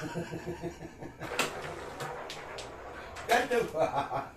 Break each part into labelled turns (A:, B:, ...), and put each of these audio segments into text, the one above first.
A: Get the fuck.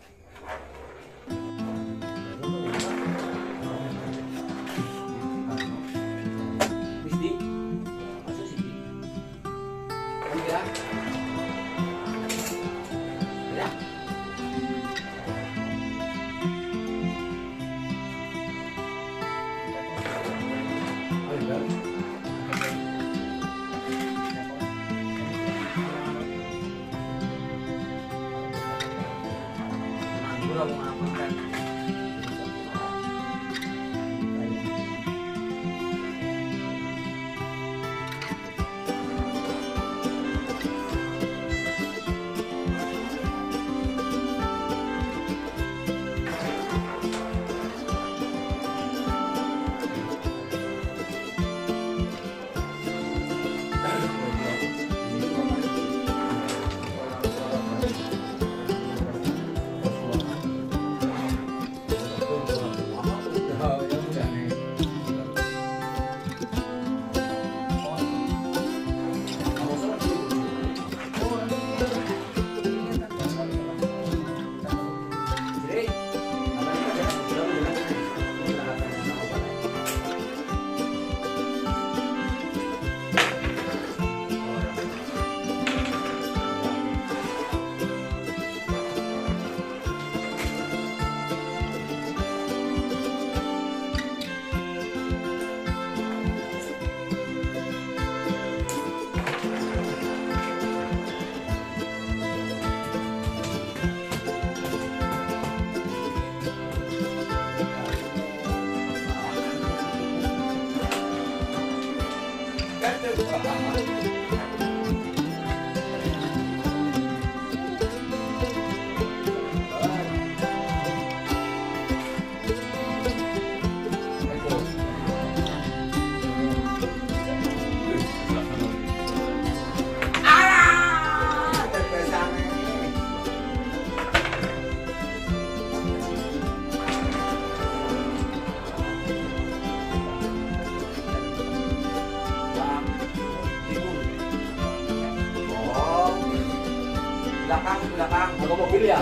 A: Belakang belakang.
B: Aku mobil ya?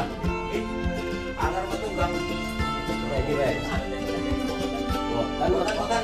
A: Agar metunggang.
B: Kayak gini. Wah, kan